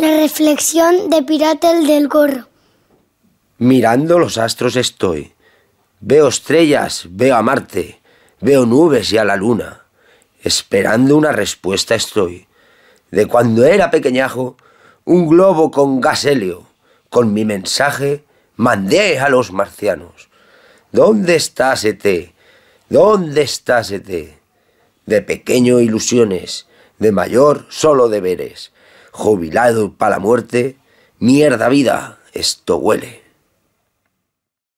La reflexión de Piratel del Gorro. Mirando los astros estoy. Veo estrellas, veo a Marte, veo nubes y a la luna. Esperando una respuesta estoy. De cuando era pequeñajo, un globo con gas helio. Con mi mensaje mandé a los marcianos. ¿Dónde estás, ET? ¿Dónde estás, ET? De pequeño ilusiones, de mayor solo deberes. Jubilado para la muerte, mierda vida, esto huele.